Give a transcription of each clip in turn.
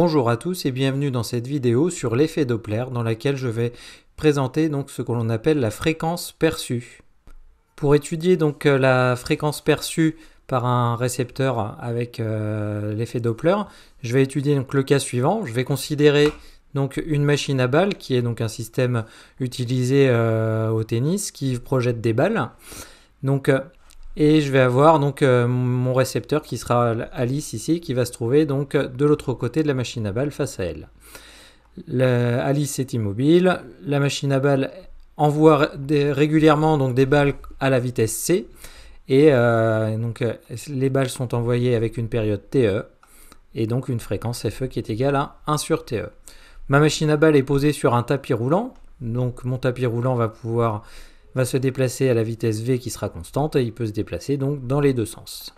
Bonjour à tous et bienvenue dans cette vidéo sur l'effet Doppler dans laquelle je vais présenter donc ce que l'on appelle la fréquence perçue. Pour étudier donc euh, la fréquence perçue par un récepteur avec euh, l'effet Doppler, je vais étudier le cas suivant. Je vais considérer donc une machine à balles qui est donc un système utilisé euh, au tennis qui projette des balles. Donc et je vais avoir donc euh, mon récepteur qui sera Alice ici, qui va se trouver donc de l'autre côté de la machine à balles face à elle. Alice est immobile, la machine à balles envoie régulièrement donc des balles à la vitesse c, et euh, donc les balles sont envoyées avec une période TE, et donc une fréquence FE qui est égale à 1 sur TE. Ma machine à balles est posée sur un tapis roulant, donc mon tapis roulant va pouvoir va se déplacer à la vitesse v qui sera constante et il peut se déplacer donc dans les deux sens.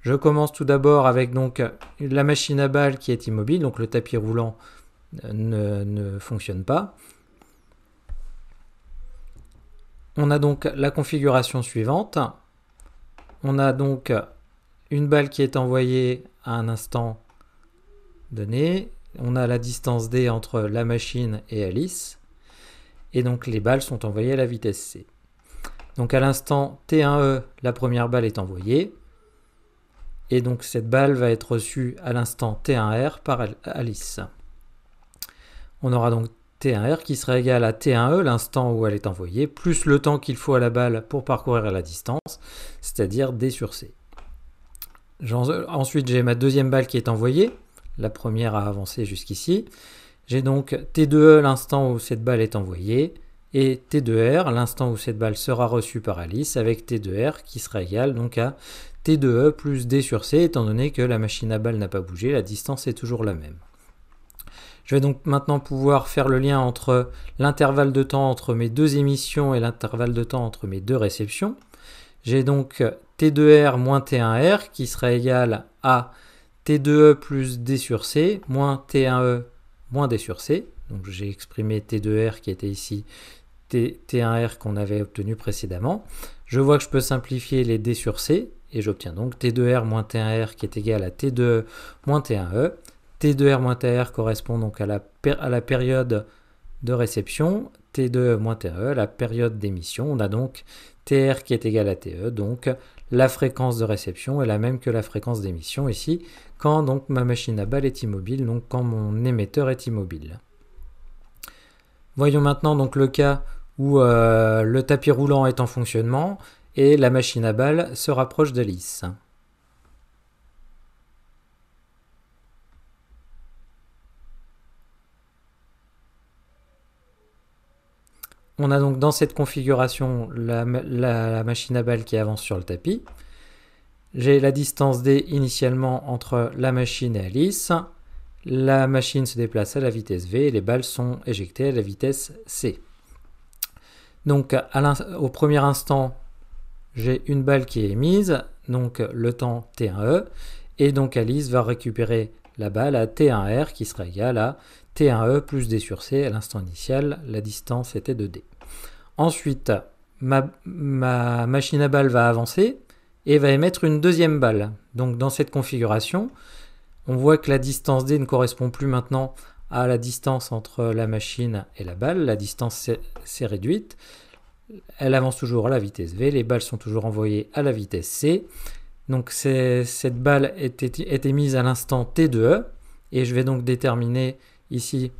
Je commence tout d'abord avec donc la machine à balles qui est immobile, donc le tapis roulant ne, ne fonctionne pas. On a donc la configuration suivante. On a donc une balle qui est envoyée à un instant donné. On a la distance d entre la machine et Alice et donc les balles sont envoyées à la vitesse c. Donc à l'instant T1E, la première balle est envoyée, et donc cette balle va être reçue à l'instant T1R par Alice. On aura donc T1R qui sera égal à T1E, l'instant où elle est envoyée, plus le temps qu'il faut à la balle pour parcourir la distance, c'est-à-dire D sur C. Ensuite, j'ai ma deuxième balle qui est envoyée, la première a avancé jusqu'ici. J'ai donc T2E l'instant où cette balle est envoyée et T2R l'instant où cette balle sera reçue par Alice avec T2R qui sera égal à T2E plus D sur C étant donné que la machine à balle n'a pas bougé, la distance est toujours la même. Je vais donc maintenant pouvoir faire le lien entre l'intervalle de temps entre mes deux émissions et l'intervalle de temps entre mes deux réceptions. J'ai donc T2R moins T1R qui sera égal à T2E plus D sur C moins T1E moins D sur C. Donc j'ai exprimé T2R qui était ici T, 1R qu'on avait obtenu précédemment. Je vois que je peux simplifier les D sur C et j'obtiens donc T2R moins T1R qui est égal à T2 moins T1E. T2R moins T1R correspond donc à la, à la période de réception, T2 moins T1E, la période d'émission. On a donc TR qui est égal à TE, donc la fréquence de réception est la même que la fréquence d'émission ici, quand donc ma machine à balles est immobile, donc quand mon émetteur est immobile. Voyons maintenant donc le cas où euh, le tapis roulant est en fonctionnement et la machine à balles se rapproche d'Alice. On a donc dans cette configuration la, machine à balles qui avance sur le tapis. J'ai la distance D initialement entre la machine et Alice. La machine se déplace à la vitesse V et les balles sont éjectées à la vitesse C. Donc au premier instant, j'ai une balle qui est émise, donc le temps T1E, et donc Alice va récupérer la balle à T1R qui sera égal à T1E plus D sur C. À l'instant initial, la distance était de D. Ensuite, ma, machine à balles va avancer et va émettre une deuxième balle. Donc dans cette configuration, on voit que la distance D ne correspond plus maintenant à la distance entre la machine et la balle. La distance s'est réduite. Elle avance toujours à la vitesse V. Les balles sont toujours envoyées à la vitesse C. Donc cette balle est, émise à l'instant T2E. Et je vais donc déterminer ici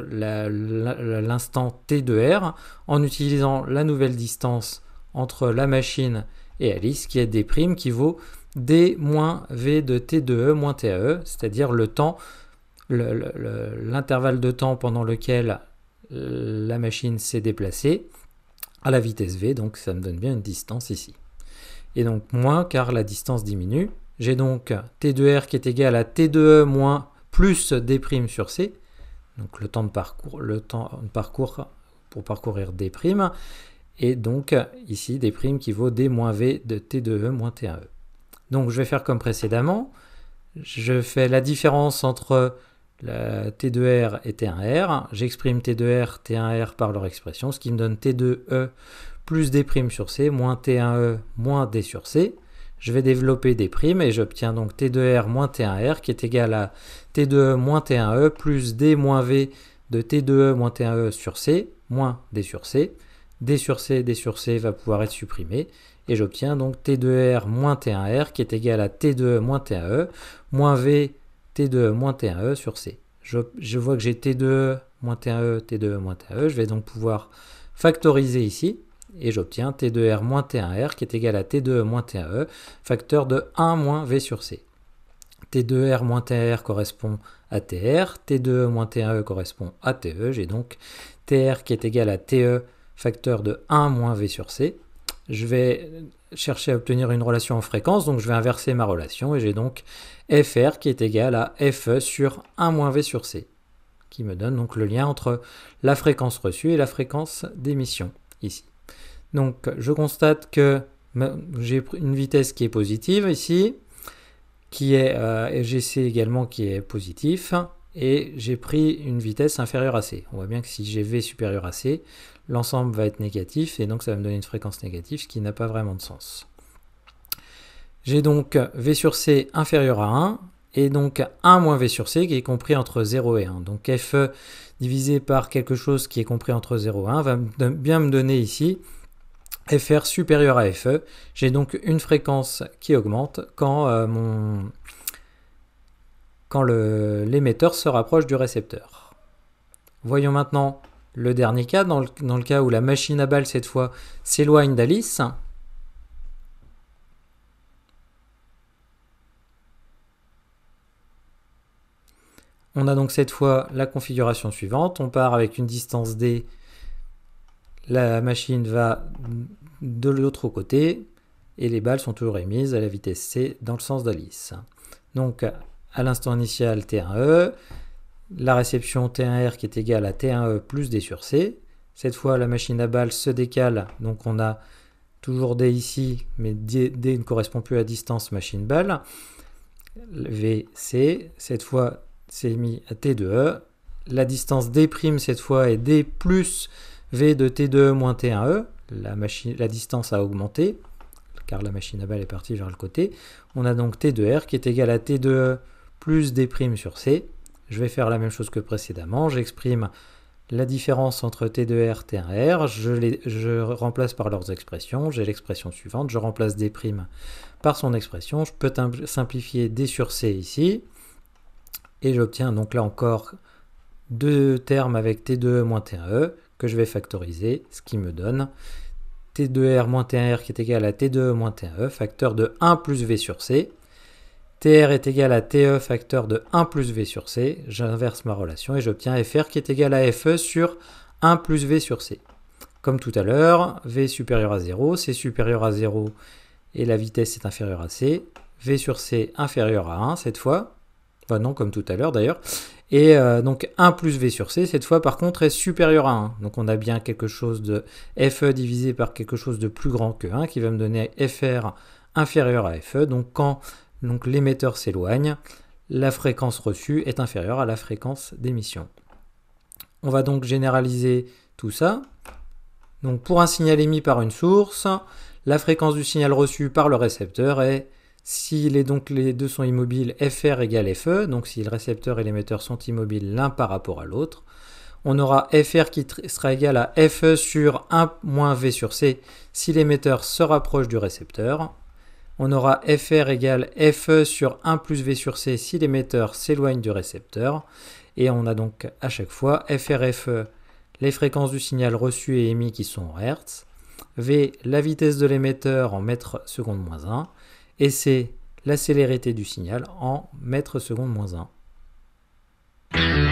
l'instant t de r en utilisant la nouvelle distance entre la machine et Alice qui est d' qui vaut d moins v de t de e moins TAE, c'est-à-dire le temps, l'intervalle de temps pendant lequel la machine s'est déplacée à la vitesse v, donc ça me donne bien une distance ici. Et donc moins car la distance diminue. J'ai donc t de r qui est égal à t de e moins plus d' sur c, donc le temps de parcours, le temps de parcours pour parcourir d', et donc ici d' qui vaut d moins v de t 2 e moins t1e. Donc je vais faire comme précédemment, je fais la différence entre la T2R et T1R, j'exprime T2R, T1R par leur expression, ce qui me donne T2E plus D' sur C moins T1E moins D sur C. je vais développer des primes et j'obtiens donc T2R moins T1R qui est égal à T2E moins T1E plus D moins V de T2E moins T1E sur C moins D sur C. D sur C, D sur C va pouvoir être supprimé et j'obtiens donc T2R moins T1R qui est égal à T2E moins T1E moins V T2E moins T1E sur C. Je, vois que j'ai T2E moins T1E, T2E moins T1E. Je vais donc pouvoir factoriser ici et j'obtiens T2R moins T1R qui est égal à T2E moins T1E, facteur de 1 moins V sur C. T2R moins T1R correspond à TR, T2E moins T1E correspond à TE. J'ai donc TR qui est égal à TE, facteur de 1 moins V sur C. Je vais chercher à obtenir une relation en fréquence, donc je vais inverser ma relation et j'ai donc FR qui est égal à FE sur 1 moins V sur C, qui me donne donc le lien entre la fréquence reçue et la fréquence d'émission ici. Donc je constate que j'ai une vitesse qui est positive ici, qui est euh, également qui est positif, et j'ai pris une vitesse inférieure à C. On voit bien que si j'ai V supérieur à C, l'ensemble va être négatif, et donc ça va me donner une fréquence négative, ce qui n'a pas vraiment de sens. J'ai donc V sur C inférieur à 1, et donc 1 moins V sur C qui est compris entre 0 et 1. Donc FE divisé par quelque chose qui est compris entre 0 et 1 va bien me donner ici FR supérieur à FE. J'ai donc une fréquence qui augmente quand, euh, l'émetteur se rapproche du récepteur. Voyons maintenant le dernier cas, dans le, dans le cas où la machine à balles cette fois s'éloigne d'Alice. On a donc cette fois la configuration suivante. On part avec une distance D. La machine va de l'autre côté et les balles sont toujours émises à la vitesse C dans le sens d'Alice. Donc à l'instant initial T1E, la réception T1R qui est égale à T1E plus D sur C. Cette fois la machine à balles se décale, donc on a toujours D ici, mais D, ne correspond plus à distance machine-balle. VC, cette fois c'est mis à T2E. La distance D' cette fois est D plus V de T2E moins T1E la, machine, la distance a augmenté, car la machine à balle est partie vers le côté. On a donc T 2 R qui est égal à T 2 plus D' sur C. Je vais faire la même chose que précédemment. J'exprime la différence entre T2R et T1R. Je, les, je remplace par leurs expressions. J'ai l'expression suivante. Je remplace D' par son expression. Je peux simplifier D sur C ici. Et j'obtiens donc là encore deux termes avec T2E moins T1E que je vais factoriser, ce qui me donne T2R moins T1R qui est égal à T2E moins T1E, facteur de 1 plus V sur C. TR est égal à TE facteur de 1 plus V sur C. J'inverse ma relation et j'obtiens FR qui est égal à FE sur 1 plus V sur C. Comme tout à l'heure, V supérieur à 0, C supérieur à 0 et la vitesse est inférieure à C. V sur C inférieur à 1 cette fois. Enfin non, comme tout à l'heure d'ailleurs. Et euh, donc 1 plus V sur C, cette fois par contre, est supérieur à 1. Donc on a bien quelque chose de FE divisé par quelque chose de plus grand que 1 qui va me donner FR inférieur à FE. Donc quand l'émetteur s'éloigne, la fréquence reçue est inférieure à la fréquence d'émission. On va donc généraliser tout ça. Donc pour un signal émis par une source, la fréquence du signal reçu par le récepteur est si les, deux sont immobiles, FR égale FE, donc si le récepteur et l'émetteur sont immobiles l'un par rapport à l'autre, on aura FR qui sera égal à FE sur 1 moins V sur C si l'émetteur se rapproche du récepteur. On aura FR égale FE sur 1 plus V sur C si l'émetteur s'éloigne du récepteur. Et on a donc à chaque fois FR, FE, les fréquences du signal reçu et émis qui sont en Hertz. V, la vitesse de l'émetteur en mètres secondes moins 1 et c'est la célérité du signal en mètres secondes moins 1.